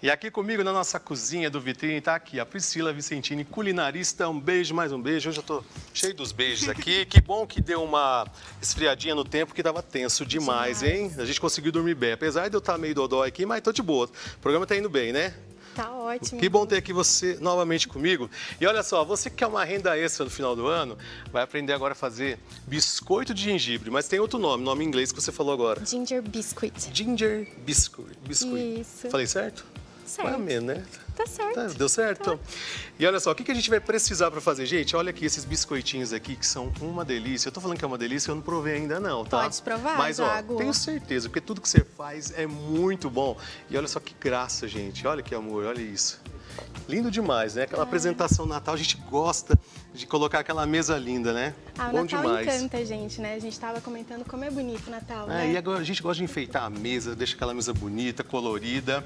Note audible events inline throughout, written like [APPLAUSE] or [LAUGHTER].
E aqui comigo na nossa cozinha do Vitrine tá aqui a Priscila Vicentini, culinarista. Um beijo, mais um beijo. Hoje eu tô cheio dos beijos aqui. [LAUGHS] que bom que deu uma esfriadinha no tempo, que tava tenso demais, hein? A gente conseguiu dormir bem. Apesar de eu estar meio dodói aqui, mas tô de boa. O programa tá indo bem, né? Tá ótimo. Que bom ter aqui você novamente comigo. E olha só, você que quer uma renda extra no final do ano, vai aprender agora a fazer biscoito de gengibre, mas tem outro nome, nome em inglês que você falou agora. Ginger biscuit. Ginger biscuit. biscuit. Isso. Falei certo? Certo. Né? Tá certo. Tá, deu certo? Então. E olha só, o que que a gente vai precisar para fazer? Gente, olha aqui esses biscoitinhos aqui que são uma delícia. Eu tô falando que é uma delícia, eu não provei ainda não, tá? Pode provar, Mas, ó, Zago. tenho certeza, porque tudo que você faz é muito bom. E olha só que graça, gente. Olha que amor, olha isso. Lindo demais, né? É. Aquela apresentação Natal, a gente gosta de colocar aquela mesa linda, né? Ah, bom Natal demais. encanta a gente, né? A gente tava comentando como é bonito o Natal, né? É, e agora a gente gosta de enfeitar a mesa, deixa aquela mesa bonita, colorida.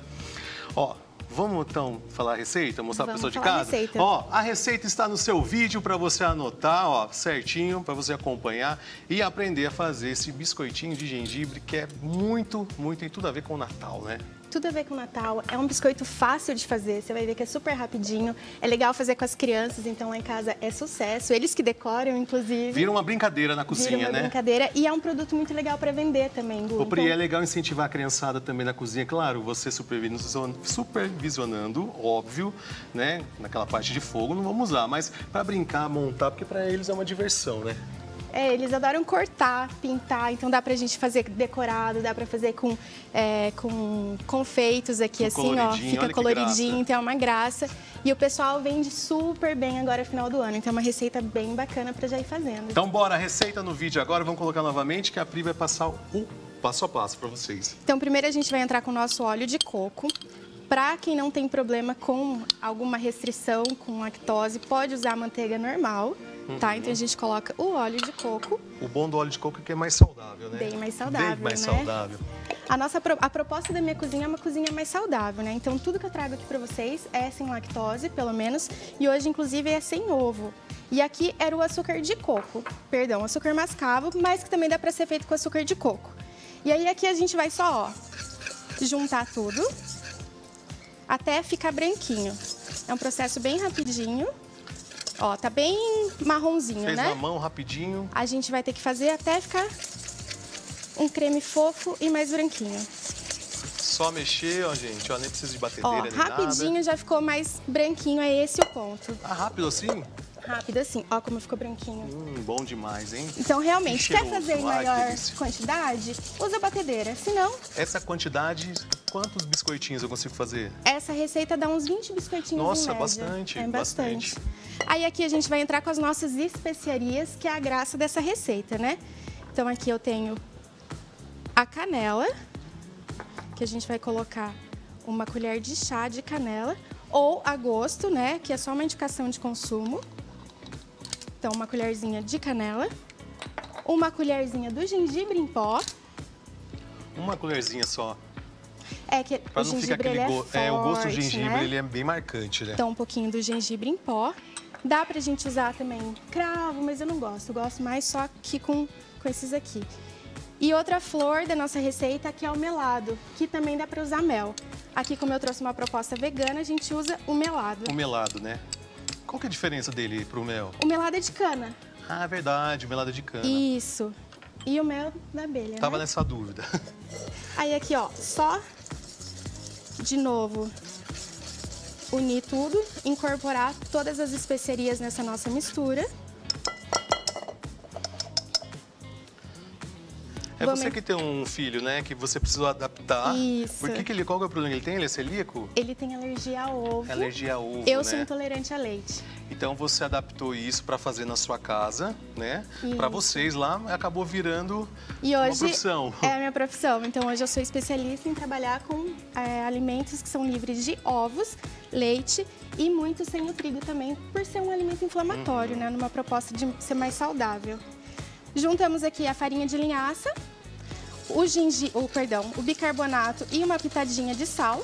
Ó, vamos então falar a receita, mostrar para Vamos pessoa de falar a casa? receita. Ó, a receita está no seu vídeo para você anotar, ó, certinho, para você acompanhar e aprender a fazer esse biscoitinho de gengibre que é muito, muito tem tudo a ver com o Natal, né? Tudo a ver com o Natal. É um biscoito fácil de fazer. Você vai ver que é super rapidinho. É legal fazer com as crianças, então lá em casa é sucesso. Eles que decoram, inclusive. Vira uma brincadeira na Vira cozinha, uma né? brincadeira. E é um produto muito legal para vender também, Gu. Ô, Pri, Então, é legal incentivar a criançada também na cozinha. Claro, você supervisionando, supervisionando, óbvio, né? Naquela parte de fogo não vamos usar, mas para brincar, montar, porque para eles é uma diversão, né? É, eles adoram cortar, pintar, então dá pra gente fazer decorado, dá pra fazer com, é, com confeitos aqui, assim, ó. Fica coloridinho, então é uma graça. E o pessoal vende super bem agora final do ano, então é uma receita bem bacana pra já ir fazendo. Então, bora, receita no vídeo agora, vamos colocar novamente, que a Pri vai passar o passo a passo para vocês. Então, primeiro a gente vai entrar com o nosso óleo de coco. Para quem não tem problema com alguma restrição com lactose, pode usar a manteiga normal, Uhum. tá? Então a gente coloca o óleo de coco, O bom do óleo de coco é que é mais saudável, né? Bem mais saudável, Bem mais né? saudável. A nossa a proposta da minha cozinha é uma cozinha mais saudável, né? Então tudo que eu trago aqui para vocês é sem lactose, pelo menos, e hoje inclusive é sem ovo. E aqui era o açúcar de coco, perdão, açúcar mascavo, mas que também dá para ser feito com açúcar de coco. E aí aqui a gente vai só, ó, juntar tudo até ficar branquinho. É um processo bem rapidinho. Ó, tá bem marronzinho, Fez né? na mão rapidinho. A gente vai ter que fazer até ficar um creme fofo e mais branquinho. Só mexer, ó, gente. Ó, nem precisa de Ó, batedeira nem rapidinho nada. já ficou mais branquinho, é esse o ponto. Ah, rápido assim? Rápido assim, ó como ficou branquinho. Hum, bom demais, hein? Então, realmente, Que quer fazer em Ai, maior delícia. quantidade, usa batedeira. Se não, Essa quantidade, quantos biscoitinhos eu consigo fazer? essa receita dá uns 20 biscoitinhos Nossa, bastante, É bastante. bastante. Aí aqui a gente vai entrar com as nossas especiarias, que é a graça dessa receita, né? Então aqui eu tenho a canela, que a gente vai colocar uma colher de chá de canela, ou a gosto, né? Que é só uma indicação de consumo. Então, uma colherzinha de canela, uma colherzinha do gengibre em pó. Uma colherzinha só. É que Pra o não ficar gengibre aquele ele é gosto. É, o gosto do forte, gengibre, né? ele é bem marcante, né? Então, um pouquinho do gengibre em pó. Dá pra gente usar também cravo, mas eu não gosto. Eu gosto mais só aqui com, com esses aqui. E outra flor da nossa receita que é o melado, que também dá pra usar mel. Aqui, como eu trouxe uma proposta vegana, a gente usa o melado. O melado, né? Qual que é a diferença dele pro mel? O melado é de cana. Ah, verdade, o melado é de cana. Isso. E o mel da abelha, Tava né? nessa dúvida. Aí aqui, ó, só de novo unir tudo, incorporar todas as especiarias nessa nossa mistura. É Vamos- você que tem um filho, né? Que você precisou adaptar. Isso. Por que, que ele. Qual que é o problema? Ele tem? Ele é celíaco? Ele tem alergia ao ovo. É alergia a ovo, Eu né? sou intolerante a leite. Então você adaptou isso para fazer na sua casa, né? Para vocês lá, acabou virando E uma hoje profissão. [LAUGHS] é a minha profissão. Então hoje eu sou especialista em trabalhar com é, alimentos que são livres de ovos, leite e muito sem o trigo também, por ser um alimento inflamatório, né? Numa proposta de ser mais saudável. Juntamos aqui a farinha de linhaça, o gengi, o perdão, o bicarbonato e uma pitadinha de sal.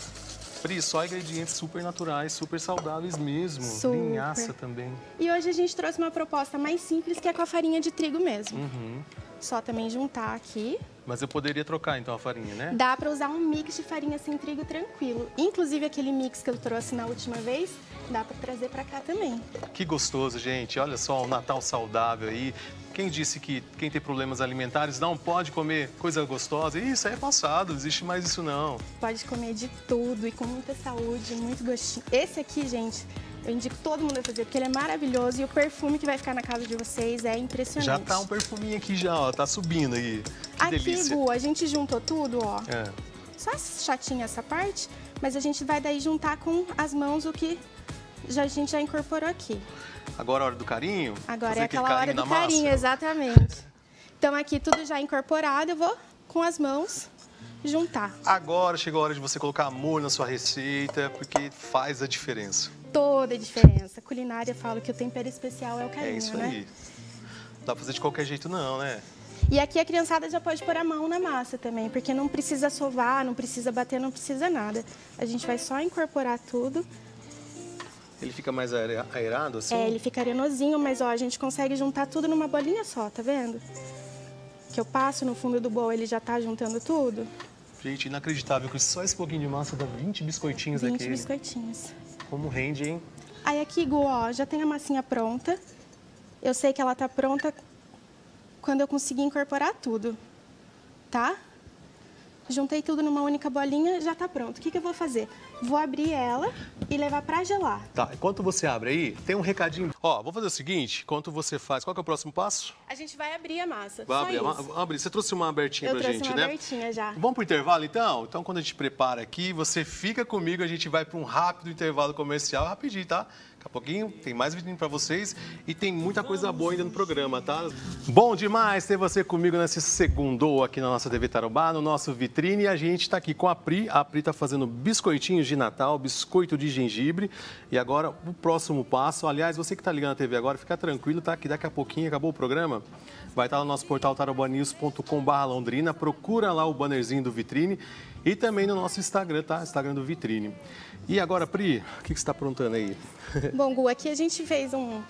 Pri, só ingredientes super naturais, super saudáveis mesmo. Super. Linhaça também. E hoje a gente trouxe uma proposta mais simples que é com a farinha de trigo mesmo. Uhum. Só também juntar aqui. Mas eu poderia trocar então a farinha, né? Dá para usar um mix de farinha sem trigo tranquilo. Inclusive aquele mix que eu trouxe na última vez, dá para trazer para cá também. Que gostoso, gente. Olha só, o Natal saudável aí. Quem disse que quem tem problemas alimentares não pode comer coisa gostosa? Isso aí é passado, não existe mais isso não. Pode comer de tudo e com muita saúde, muito gostinho. Esse aqui, gente, eu indico todo mundo a fazer, porque ele é maravilhoso e o perfume que vai ficar na casa de vocês é impressionante. Já tá um perfuminho aqui já, ó, tá subindo aí. Que aqui, delícia. Gu, a gente juntou tudo, ó. É. Só chatinha essa parte, mas a gente vai daí juntar com as mãos o que já, a gente já incorporou aqui. Agora é a hora do carinho? Agora Fazer é aquela hora do massa? carinho, exatamente. Então aqui tudo já incorporado, eu vou com as mãos juntar. Agora chegou a hora de você colocar amor na sua receita, porque faz a diferença. Toda a diferença. Culinária, falo que o tempero especial é o carinho, é isso né? aí. Não dá pra fazer de qualquer jeito não, né? E aqui a criançada já pode pôr a mão na massa também, porque não precisa sovar, não precisa bater, não precisa nada. A gente vai só incorporar tudo. Ele fica mais aera- aerado assim? É, ele fica arenosinho, mas ó, a gente consegue juntar tudo numa bolinha só, tá vendo? Que eu passo no fundo do bowl, ele já tá juntando tudo. Gente, inacreditável que só esse pouquinho de massa dá 20 biscoitinhos 20 aqui. biscoitinhos. Como rende, hein? Aí aqui, Gu, ó, já tem a massinha pronta. Eu sei que ela tá pronta quando eu conseguir incorporar tudo, tá? Juntei tudo numa única bolinha, já tá pronto. O que, que eu vou fazer? Vou abrir ela e levar pra gelar. Tá, enquanto você abre aí, tem um recadinho. Ó, vou fazer o seguinte, enquanto você faz, qual que é o próximo passo? A gente vai abrir a massa. Vai abrir, isso. abrir. Você trouxe uma abertinha Eu pra trouxe gente, uma né? abertinha já. Vamos pro intervalo então? Então quando a gente prepara aqui, você fica comigo, a gente vai para um rápido intervalo comercial, rapidinho, tá? Daqui a pouquinho tem mais vídeo para vocês e tem muita coisa boa ainda no programa, tá? Bom demais ter você comigo nesse segundo aqui na nossa TV Tarobá, no nosso vitrine. E a gente tá aqui com a Pri. A Pri tá fazendo biscoitinhos de Natal, biscoito de gengibre. E agora o próximo passo, aliás, você que tá ligando na TV agora, fica tranquilo, tá? Que daqui a pouquinho acabou o programa. Vai estar no nosso portal tarobanews.com.br Londrina. Procura lá o bannerzinho do Vitrine e também no nosso Instagram, tá? Instagram do Vitrine. E agora, Pri, o que que você está aprontando aí? [LAUGHS] Bom, Gu, aqui a gente fez um...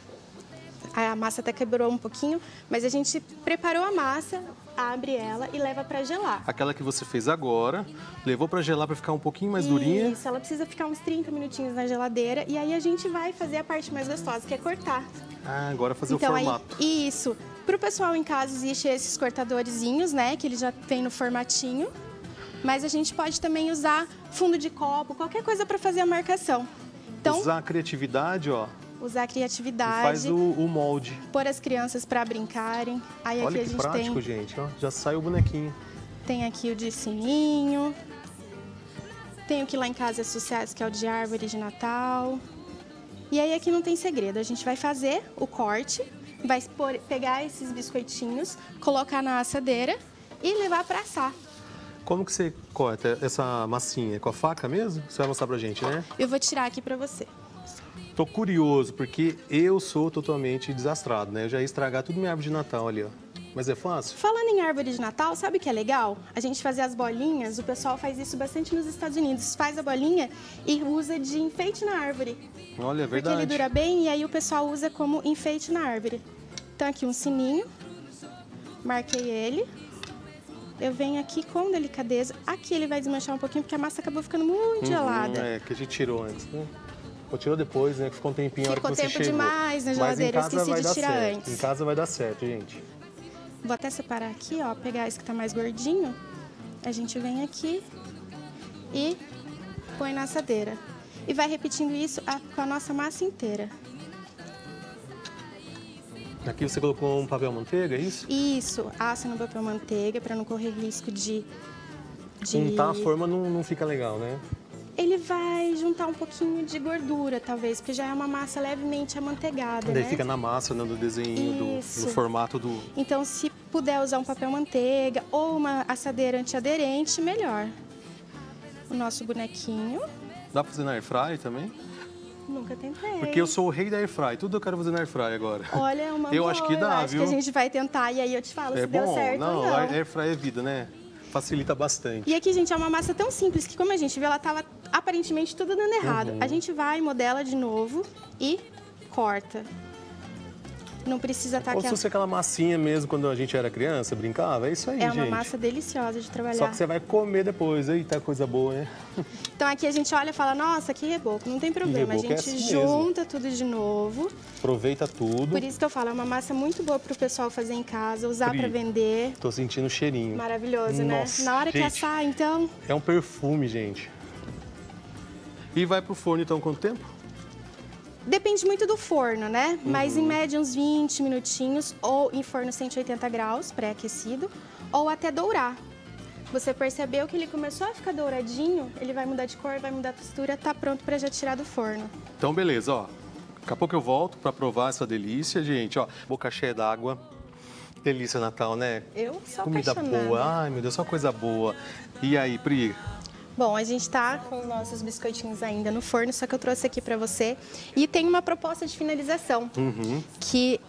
A massa até quebrou um pouquinho, mas a gente preparou a massa, abre ela e leva pra gelar. Aquela que você fez agora, levou para gelar para ficar um pouquinho mais durinha. Isso, ela precisa ficar uns 30 minutinhos na geladeira e aí a gente vai fazer a parte mais gostosa, que é cortar. Ah, agora fazer então o aí, formato. isso. Pro pessoal em casa existe esses cortadorzinhos, né, que ele já vem no formatinho. Mas a gente pode também usar fundo de copo, qualquer coisa para fazer a marcação. Então, Usar a criatividade, ó, usar a e criatividade, faz o, o molde. pôr as crianças para brincarem. Aí Olha aqui a gente prático, tem, gente, ó. Já sai o bonequinho. tem aqui o de sininho. Tem o que lá em casa é sucesso, que é o de árvore de Natal. E aí aqui não tem segredo, a gente vai fazer o corte, vai pegar esses biscoitinhos, colocar na assadeira e levar para assar. Como que você corta essa massinha? É Com a faca mesmo? Você vai mostrar pra gente, né? Eu vou tirar aqui para você. Tô curioso, porque eu sou totalmente desastrado, né? Eu já ia estragar tudo minha árvore de Natal ali, ó. Mas é fácil? Falando em árvore de Natal, sabe o que é legal? A gente fazer as bolinhas, o pessoal faz isso bastante nos Estados Unidos. Faz a bolinha e usa de enfeite na árvore. Olha, é Porque verdade. ele dura bem e aí o pessoal usa como enfeite na árvore. Então aqui um sininho, marquei ele. Eu venho aqui com delicadeza. Aqui ele vai desmanchar um pouquinho porque a massa acabou ficando muito gelada. Hum, é, que a gente tirou antes, né? Ou tirou depois, né? Ficou um tempinho a hora Ficou que tempo chegou. demais na geladeira, eu esqueci de tirar certo. antes. Em casa vai dar certo, gente. Vou até separar aqui, ó, pegar esse que tá mais gordinho. A gente vem aqui e põe na assadeira. E vai repetindo isso com a nossa massa inteira. Aqui você colocou um papel manteiga, é isso? Isso, assa no papel manteiga para não correr risco de, de... Untar a forma não, não fica legal, né? Ele vai juntar um pouquinho de gordura, talvez, porque já é uma massa levemente amanteigada, Daí né? fica na massa, né, do desenho, do, no formato do... Então, se puder usar um papel manteiga ou uma assadeira antiaderente, melhor. O nosso bonequinho. Dá pra fazer na airfryer também? Nunca tentei. Porque eu sou o rei da airfryer, tudo eu quero fazer na airfryer agora. Olha, é [LAUGHS] uma Eu boa, acho que dá, eu acho viu? que a gente vai tentar e aí eu te falo é se bom, deu certo não, ou não. a airfryer é vida, né? Facilita bastante. E aqui, gente, é uma massa tão simples que, como a gente viu, ela tava aparentemente tudo dando errado. Uhum. A gente vai, modela de novo e corta. Não precisa estar Como se fosse aquela massinha mesmo quando a gente era criança, brincava. É isso aí, É gente. uma massa deliciosa de Só trabalhar. que você vai comer depois. Eita, coisa boa, né? Então aqui a gente olha e fala, nossa, que reboco. Não tem problema, a é gente assim mesmo. junta tudo de novo. Aproveita tudo. Por isso que eu falo, é uma massa muito boa pro pessoal fazer em casa, usar para vender. Tô sentindo o cheirinho. Maravilhoso, Nossa, né? Na hora que gente. assar, então, É um perfume, gente. E vai pro forno então quanto tempo? Depende muito do forno, né? Mas Uhum. em média uns 20 minutinhos, ou em forno 180 graus, pré-aquecido, ou até dourar. Você percebeu que ele começou a ficar douradinho, ele vai mudar de cor, vai mudar a textura, tá pronto para já tirar do forno. Então, beleza, ó. Daqui a pouco eu volto pra provar essa delícia, gente. Ó, boca cheia d'água. Delícia Natal, né? Eu sou Comida apaixonada. boa. Ai, meu Deus, só coisa boa. E aí, Pri? Bom, a gente tá com os nossos biscoitinhos ainda no forno, só que eu trouxe aqui para você. E tem uma proposta de finalização, Uhum. que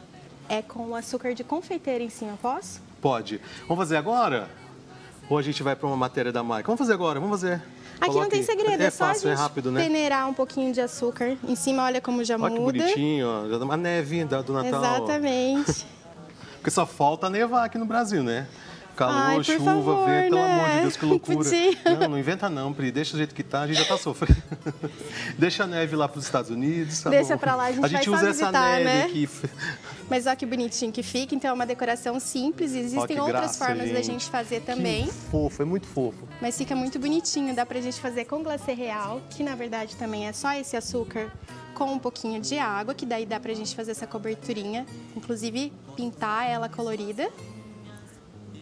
é com o açúcar de confeiteiro em cima, posso? Pode. Vamos fazer agora? Ou a gente vai pra uma matéria da marca? Vamos fazer agora, vamos fazer. Aqui não tem Coloque- segredo, é, É só fácil, a é gente rápido, né? peneirar um pouquinho de açúcar. Em cima, olha como já Olha que muda. bonitinho, ó. Já dá uma neve do Natal. Exatamente. [LAUGHS] Porque só falta nevar aqui no Brasil, né? Calor, Ai, chuva, favor, vento, pelo né? amor de Deus, que loucura. [LAUGHS] Podia. Não, não inventa não, Pri. Deixa do jeito que tá, a gente já tá sofrendo. [LAUGHS] Deixa a neve lá pros Estados Unidos, tá Deixa pra lá, a gente vai só usa essa visitar, neve né? aqui. Mas olha que bonitinho que fica. Então é uma decoração simples. Existem que outras graça, formas da gente. gente fazer também. Que fofo, é muito fofo. Mas fica muito bonitinho. Dá pra gente fazer com glacê real, que na verdade também é só esse açúcar com um pouquinho de água, que daí dá pra gente fazer essa coberturinha. Inclusive pintar ela colorida.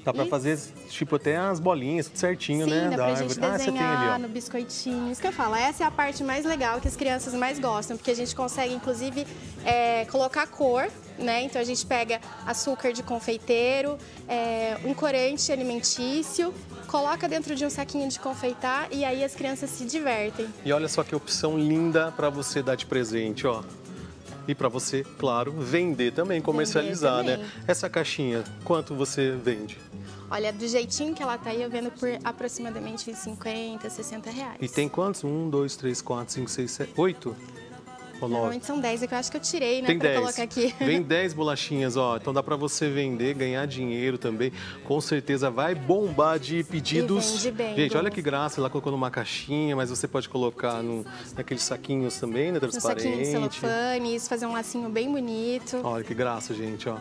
Dá pra E- fazer, tipo, até as bolinhas, tudo certinho, Sim, né? dá da pra árvore. gente ah, você tem desenhar ali, no biscoitinho. Isso que eu falo, essa é a parte mais legal que as crianças mais gostam, porque a gente consegue, inclusive, é, colocar cor, né? Então a gente pega açúcar de confeiteiro, é, um corante alimentício, coloca dentro de um saquinho de confeitar e aí as crianças se divertem. E olha só que opção linda pra você dar de presente, ó. E pra você, claro, vender também, comercializar, né? também. Essa caixinha, quanto você vende? Olha, do jeitinho que ela tá aí, eu vendo por aproximadamente 50, 60 reais. E tem quantos? Um, dois, três, quatro, cinco, seis, sete, oito? Normalmente são 10, é que eu acho que eu tirei, né, Tem pra 10. colocar aqui. [LAUGHS] Vem 10 bolachinhas, ó. Então dá pra você vender, ganhar dinheiro também. Com certeza vai bombar de pedidos. vende bem, Gente, olha que graça, ela colocou numa caixinha, mas você pode colocar no, naqueles saquinhos também, né? Um saquinho de Transparente. celofane, isso, fazer um lacinho bem bonito. Olha que graça, gente, ó.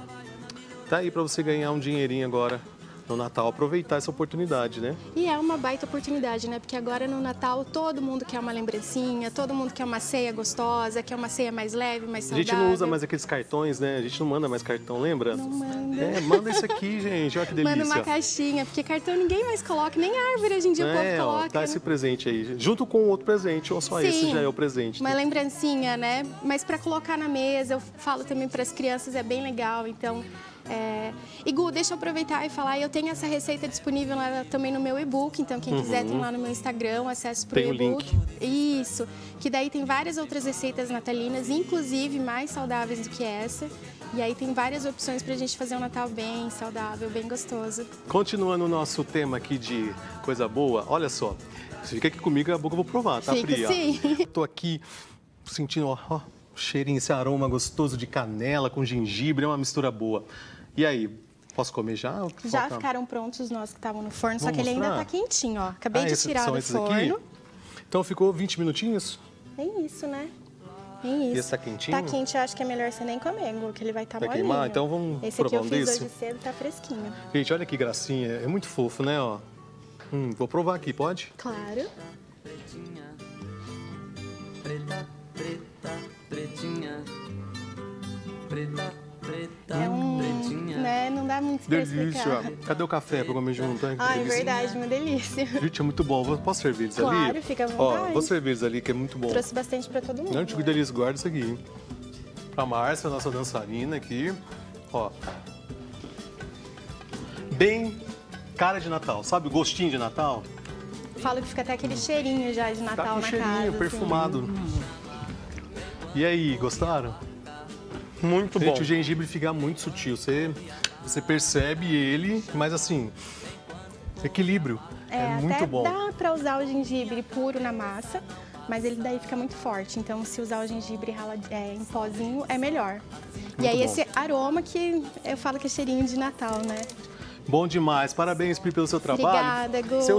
Tá aí pra você ganhar um dinheirinho agora no Natal. Aproveitar essa oportunidade, né? E é uma baita oportunidade, né? Porque agora no Natal todo mundo quer uma lembrancinha, todo mundo quer uma ceia gostosa, quer uma ceia mais leve, mais A saudável. gente não usa mais aqueles cartões, né? A gente não manda mais cartão, lembra? Não manda. É, manda isso aqui, gente. Olha que delícia. Manda uma caixinha, porque cartão ninguém mais coloca, nem árvore hoje em dia o É, povo ó, coloca. dá né? esse presente aí. Junto com o outro presente, ou só esse Sim, já é o presente. Uma lembrancinha, né? Mas para colocar na mesa, eu falo também para as crianças, é bem legal. Então, é... e Gu, deixa eu aproveitar e falar, eu tenho essa receita disponível lá também no meu e-book. Então, quem quiser tem lá no meu Instagram, acesso pro Uhum. Tem o e-book. Isso. Que daí tem várias outras receitas natalinas, inclusive mais saudáveis do que essa. E aí tem várias opções pra gente fazer um Natal bem saudável, bem gostoso. Continuando o nosso tema aqui de coisa boa, olha só. Você fica aqui comigo, a boca eu vou provar, tá, Fica Pri? Sim. Tô aqui sentindo, ó, ó, o cheirinho, esse aroma gostoso de canela com gengibre, é uma mistura boa. E aí, posso comer já? Já falta- ficaram prontos os nossos que estavam no forno, só Vamos que ele ainda mostrar? tá quentinho, ó. Acabei Ah, de tirar do forno. aqui? Então ficou 20 minutinhos? Nem isso, né? Nem isso. esse tá quentinho? Tá quente, eu acho que é melhor você nem comer, Gu, que ele vai estar tá Vai molinho. queimar? Então vamos Esse aqui provar eu um fiz desse? hoje cedo, tá fresquinho. Gente, olha que gracinha. É muito fofo, né? Ó. Hum, vou provar aqui, pode? Claro. pretinha, preta, muito Delícia. explicar. Cadê o café pra comer junto? hein? Ai, Delícia. verdade, uma delícia. Gente, é muito bom. Posso servir eles ali? Claro, fica à Ó, vontade. vou servir eles ali, que é muito bom. Trouxe bastante pra todo mundo. Não, que delícia. Guarda isso aqui. hein? Pra Márcia, nossa dançarina aqui. Ó. Bem cara de Natal. Sabe o gostinho de Natal? Falo que fica até aquele cheirinho já de Tá Natal com na cheirinho, casa. assim. perfumado. E aí, gostaram? Muito Gente, bom. o gengibre fica muito sutil. Você, você percebe ele, mas assim, equilíbrio. É, É, muito até bom. dá pra usar o gengibre puro na massa, mas ele daí fica muito forte. Então, se usar o gengibre rala, é, em pozinho, é melhor. e Muito aí, bom. esse aroma que eu falo que é cheirinho de Natal, né? Bom demais. Parabéns, Pri, pelo seu trabalho. Obrigada, Gu. Seu